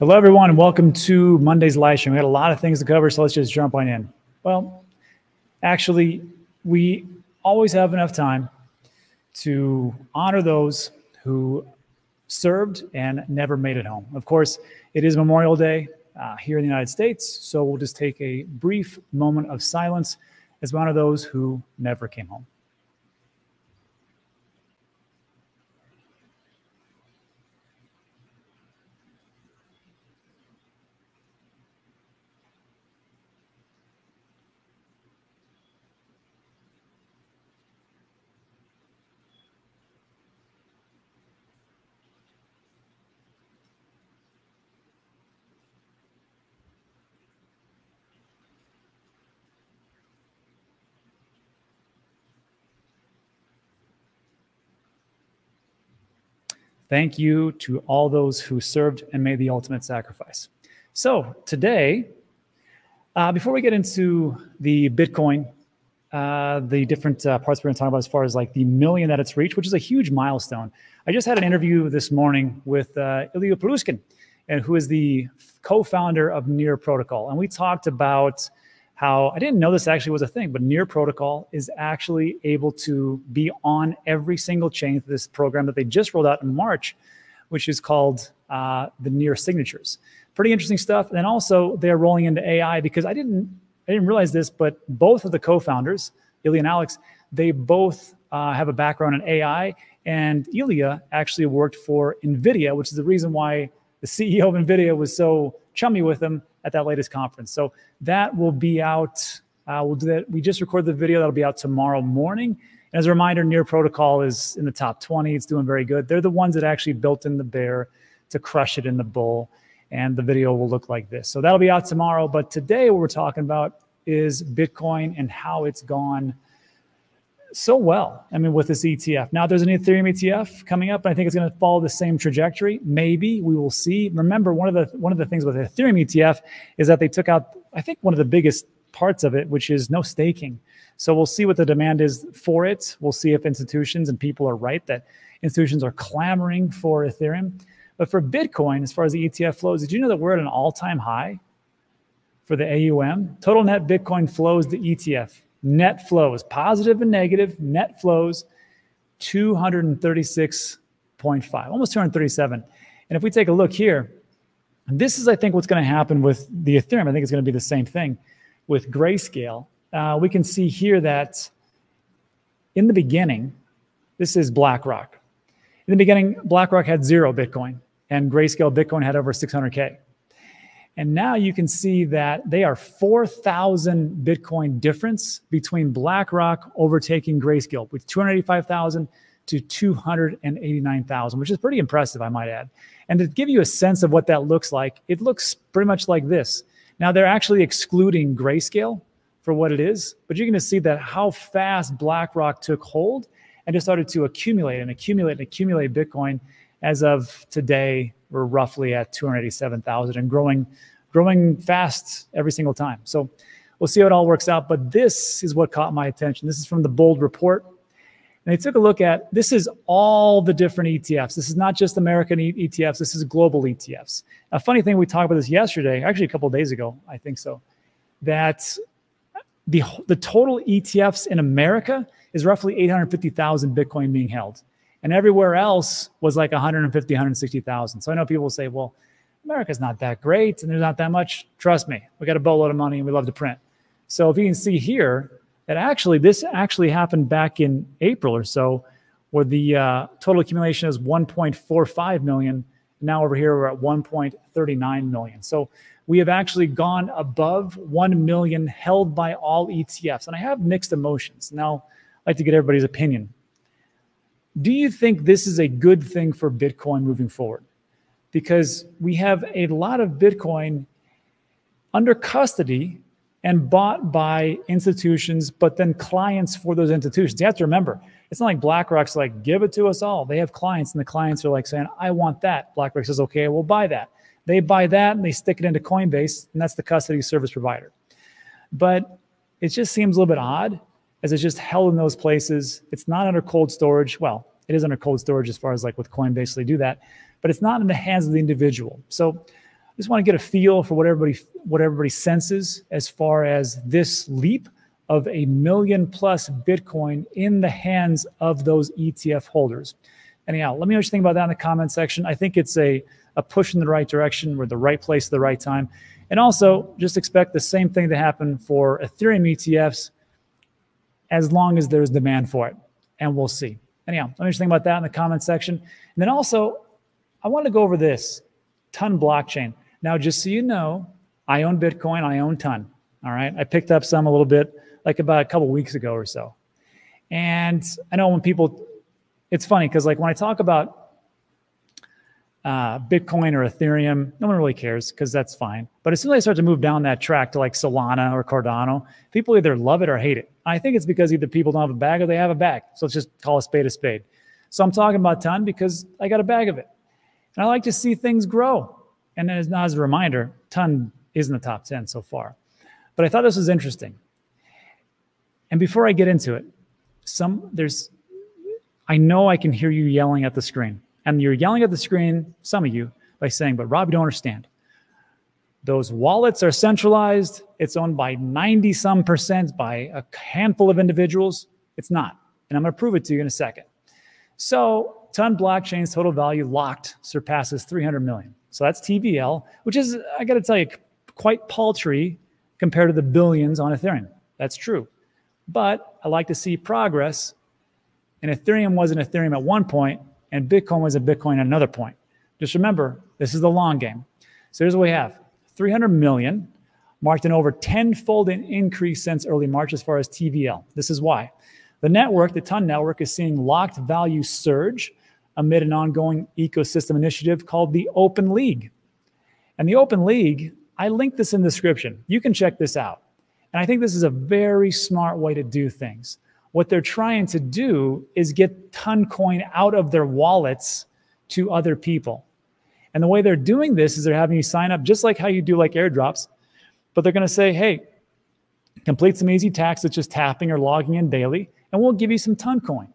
Hello, everyone, welcome to Monday's live stream. We had a lot of things to cover, so let's just jump on in. Well, actually, we always have enough time to honor those who served and never made it home. Of course, it is Memorial Day uh, here in the United States, so we'll just take a brief moment of silence as we honor those who never came home. Thank you to all those who served and made the ultimate sacrifice. So, today, uh, before we get into the Bitcoin, uh, the different uh, parts we're going to talk about as far as like the million that it's reached, which is a huge milestone. I just had an interview this morning with uh, Ilya Pruskin, and who is the co-founder of Near Protocol, and we talked about how I didn't know this actually was a thing, but Near Protocol is actually able to be on every single chain this program that they just rolled out in March, which is called uh, the Near Signatures. Pretty interesting stuff. And then also they're rolling into AI because I didn't I didn't realize this, but both of the co-founders, Ilya and Alex, they both uh, have a background in AI. And Ilya actually worked for NVIDIA, which is the reason why the CEO of NVIDIA was so chummy with him at that latest conference. So that will be out. Uh, we'll do that. We just recorded the video that'll be out tomorrow morning. And as a reminder, Near Protocol is in the top 20. It's doing very good. They're the ones that actually built in the bear to crush it in the bull. And the video will look like this. So that'll be out tomorrow. But today, what we're talking about is Bitcoin and how it's gone so well. I mean, with this ETF. Now there's an Ethereum ETF coming up, and I think it's going to follow the same trajectory. Maybe we will see. Remember, one of the one of the things with the Ethereum ETF is that they took out, I think, one of the biggest parts of it, which is no staking. So we'll see what the demand is for it. We'll see if institutions and people are right that institutions are clamoring for Ethereum. But for Bitcoin, as far as the ETF flows, did you know that we're at an all-time high for the AUM? Total net Bitcoin flows, the ETF net flows, positive and negative net flows, 236.5, almost 237. And if we take a look here, this is, I think, what's going to happen with the Ethereum. I think it's going to be the same thing with Grayscale. Uh, we can see here that in the beginning, this is BlackRock. In the beginning, BlackRock had zero Bitcoin, and Grayscale Bitcoin had over 600K. And now you can see that they are 4,000 Bitcoin difference between BlackRock overtaking Grayscale with 285,000 to 289,000, which is pretty impressive, I might add. And to give you a sense of what that looks like, it looks pretty much like this. Now they're actually excluding Grayscale for what it is, but you're going to see that how fast BlackRock took hold and just started to accumulate and accumulate and accumulate Bitcoin as of today, we're roughly at 287,000 and growing, growing fast every single time. So we'll see how it all works out. But this is what caught my attention. This is from the Bold report. And they took a look at this is all the different ETFs. This is not just American ETFs. This is global ETFs. A funny thing, we talked about this yesterday, actually a couple days ago, I think so, that the, the total ETFs in America is roughly 850,000 Bitcoin being held and everywhere else was like 150 160,000 so i know people say well america's not that great and there's not that much. Trust me we got a boatload of money and we love to print. So if you can see here that actually this actually happened back in april or so where the uh, total accumulation is 1.45 million. Now over here we're at 1.39 million. So we have actually gone above 1 million held by all etfs and i have mixed emotions. Now i'd like to get everybody's opinion do you think this is a good thing for Bitcoin moving forward? Because we have a lot of Bitcoin under custody and bought by institutions, but then clients for those institutions. You have to remember, it's not like BlackRock's like, give it to us all. They have clients, and the clients are like saying, I want that. BlackRock says, okay, we'll buy that. They buy that and they stick it into Coinbase, and that's the custody service provider. But it just seems a little bit odd as it's just held in those places. It's not under cold storage. Well, it is under cold storage as far as like with Coinbase, they do that, but it's not in the hands of the individual. So I just want to get a feel for what everybody what everybody senses as far as this leap of a million plus Bitcoin in the hands of those ETF holders. Anyhow, let me know what you think about that in the comment section. I think it's a, a push in the right direction. We're the right place at the right time. And also, just expect the same thing to happen for Ethereum ETFs as long as there's demand for it. And we'll see. Anyhow, let me just think about that in the comment section. And then also, I want to go over this Ton blockchain. Now, just so you know, I own Bitcoin, I own Ton. All right. I picked up some a little bit like about a couple weeks ago or so. And I know when people, it's funny because like when I talk about uh, Bitcoin or Ethereum, no one really cares because that's fine. But as soon as I start to move down that track to like Solana or Cardano, people either love it or hate it. I think it's because either people don't have a bag or they have a bag. So let's just call a spade a spade. So I'm talking about ton because I got a bag of it. And I like to see things grow. And as, as a reminder, ton is in the top 10 so far. But I thought this was interesting. And before I get into it, some there's I know I can hear you yelling at the screen. And you're yelling at the screen, some of you, by saying, but Rob, you don't understand. Those wallets are centralized. It's owned by 90 some percent by a handful of individuals. It's not. And I'm going to prove it to you in a second. So, Ton blockchain's total value locked surpasses 300 million. So that's TVL, which is, I got to tell you, quite paltry compared to the billions on Ethereum. That's true. But I like to see progress. And Ethereum wasn't Ethereum at one point, and Bitcoin was a Bitcoin another point. Just remember, this is the long game. So here's what we have 300 million, marked an over tenfold increase since early March as far as TVL. This is why. The network, the Ton network, is seeing locked value surge amid an ongoing ecosystem initiative called the Open League. And the Open League, I linked this in the description. You can check this out. And I think this is a very smart way to do things. What they're trying to do is get Toncoin out of their wallets to other people. And the way they're doing this is they're having you sign up just like how you do like airdrops, but they're going to say, hey, complete some easy tasks such as tapping or logging in daily, and we'll give you some Toncoin.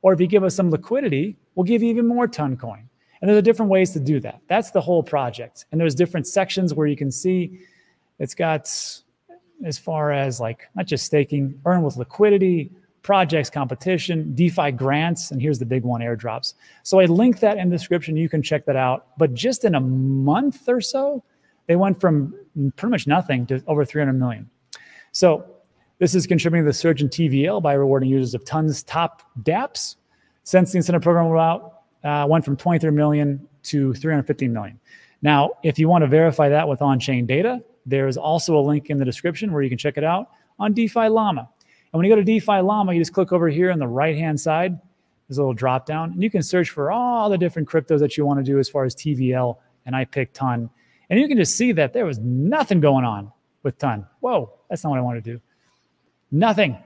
Or if you give us some liquidity, we'll give you even more Toncoin. And there's different ways to do that. That's the whole project. And there's different sections where you can see it's got as far as like not just staking, earn with liquidity, projects, competition, DeFi grants, and here's the big one, airdrops. So I link that in the description. You can check that out. But just in a month or so, they went from pretty much nothing to over 300 million. So this is contributing to the surge in TVL by rewarding users of tons top dApps. Since the incentive program rollout, uh, went from 23 million to 315 million. Now, if you want to verify that with on-chain data, there is also a link in the description where you can check it out on DeFi Llama. And when you go to DeFi Llama, you just click over here on the right hand side. There's a little drop down, and you can search for all the different cryptos that you want to do as far as TVL. And I picked Ton. And you can just see that there was nothing going on with Ton. Whoa, that's not what I want to do. Nothing.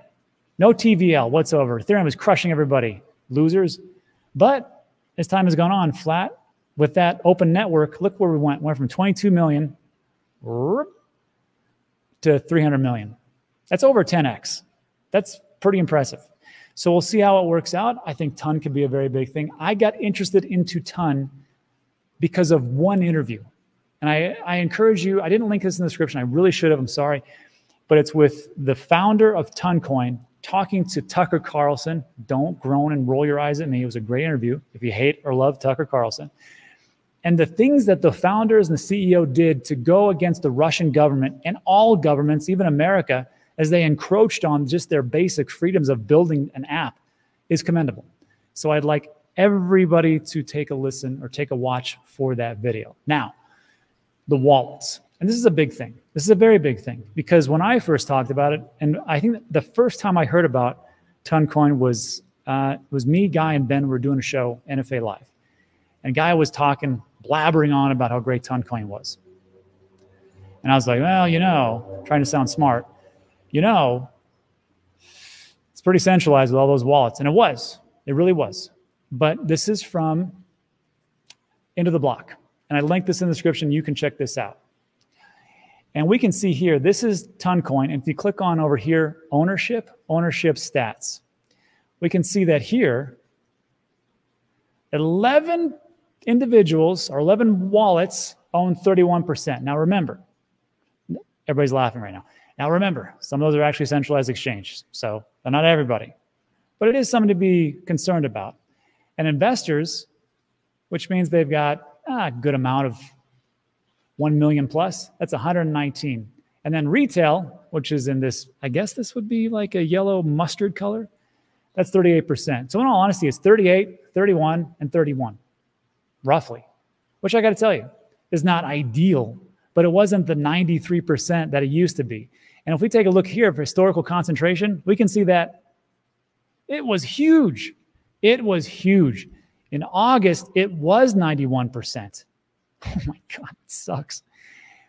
No TVL whatsoever. Ethereum is crushing everybody. Losers. But as time has gone on, flat with that open network, look where we went. Went from 22 million to 300 million. That's over 10x. That's pretty impressive. So we'll see how it works out. I think Ton could be a very big thing. I got interested into Ton because of one interview. And I, I encourage you, I didn't link this in the description. I really should have. I'm sorry. But it's with the founder of Toncoin talking to Tucker Carlson. Don't groan and roll your eyes at me. It was a great interview. If you hate or love Tucker Carlson, and the things that the founders and the CEO did to go against the Russian government and all governments, even America, as they encroached on just their basic freedoms of building an app is commendable. So I'd like everybody to take a listen or take a watch for that video. Now, the wallets. And this is a big thing. This is a very big thing because when I first talked about it, and I think the first time I heard about Toncoin was uh, was me, Guy, and Ben were doing a show, NFA Live. And Guy was talking blabbering on about how great Toncoin was. And I was like, well, you know, trying to sound smart, you know, it's pretty centralized with all those wallets. And it was, it really was. But this is from Into the Block. And I linked this in the description. You can check this out. And we can see here, this is Toncoin. And if you click on over here, ownership, ownership stats, we can see that here, 11 individuals or 11 wallets own 31%. Now remember, everybody's laughing right now. Now remember, some of those are actually centralized exchanges. So not everybody, but it is something to be concerned about. And investors, which means they've got a good amount of 1 million plus, that's 119. And then retail, which is in this, I guess this would be like a yellow mustard color, that's 38%. So in all honesty, it's 38, 31, and 31, roughly, which I got to tell you is not ideal, but it wasn't the 93% that it used to be. And if we take a look here for historical concentration, we can see that it was huge. It was huge. In August, it was 91%. Oh my God, it sucks.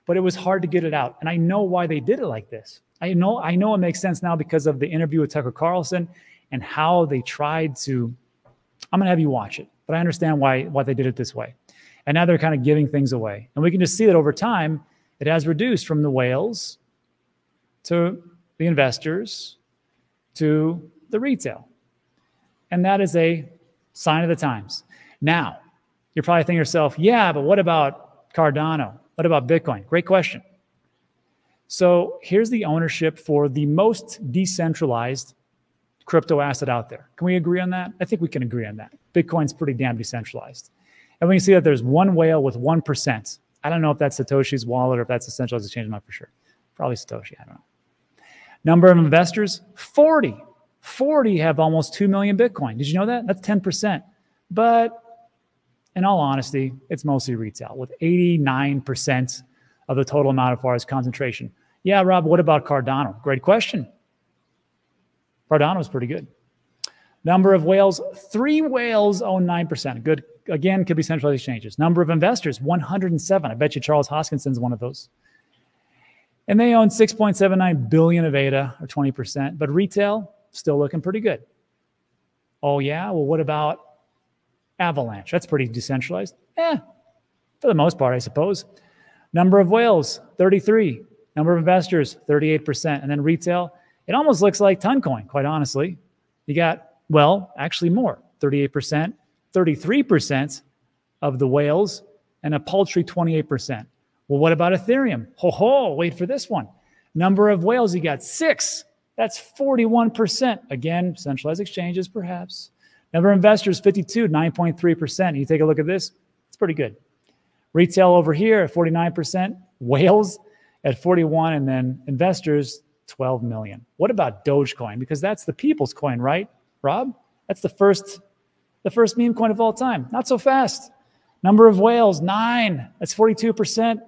But it was hard to get it out. and I know why they did it like this. I know, I know it makes sense now because of the interview with Tucker Carlson and how they tried to. I'm gonna have you watch it, but I understand why why they did it this way. And now they're kind of giving things away. And we can just see that over time, it has reduced from the whales to the investors to the retail. And that is a sign of the times. Now, you're probably thinking yourself, yeah, but what about Cardano? What about Bitcoin? Great question. So here's the ownership for the most decentralized crypto asset out there. Can we agree on that? I think we can agree on that. Bitcoin's pretty damn decentralized. And we can see that there's one whale with 1%. I don't know if that's Satoshi's wallet or if that's a centralized exchange. I'm not for sure. Probably Satoshi. I don't know. Number of investors, 40. 40 have almost 2 million Bitcoin. Did you know that? That's 10%. But in all honesty, it's mostly retail with 89% of the total amount as far as concentration. Yeah, Rob, what about Cardano? Great question. Cardano is pretty good. Number of whales, three whales own 9%. Good. Again, could be centralized exchanges. Number of investors, 107. I bet you Charles Hoskinson's one of those. And they own 6.79 billion of ADA or 20%. But retail, still looking pretty good. Oh, yeah? Well, what about Avalanche? That's pretty decentralized. Eh, for the most part, I suppose. Number of whales, 33. Number of investors, 38%. And then retail, it almost looks like Toncoin, quite honestly. You got, well, actually more, 38%, 33% of the whales, and a paltry 28%. Well, what about Ethereum? Ho ho, wait for this one. Number of whales, you got six. That's 41%. Again, centralized exchanges, perhaps. Number of investors, 52, 9.3%. You take a look at this, it's pretty good. Retail over here at 49%, whales at 41, and then investors, 12 million. What about Dogecoin? Because that's the people's coin, right, Rob? That's the first, the first meme coin of all time. Not so fast. Number of whales, nine. That's 42%.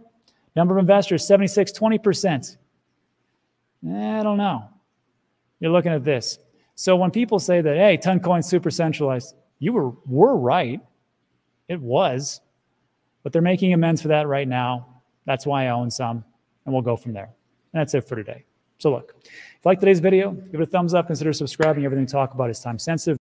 Number of investors, 76, 20%. Eh, I don't know you're looking at this. So when people say that, hey, Toncoin's super centralized, you were, were right. It was. But they're making amends for that right now. That's why I own some. And we'll go from there. And that's it for today. So look, if you like today's video, give it a thumbs up. Consider subscribing. Everything we talk about is time sensitive.